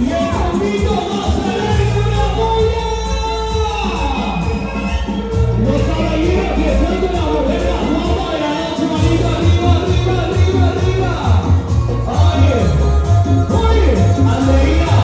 E é caminho nosso.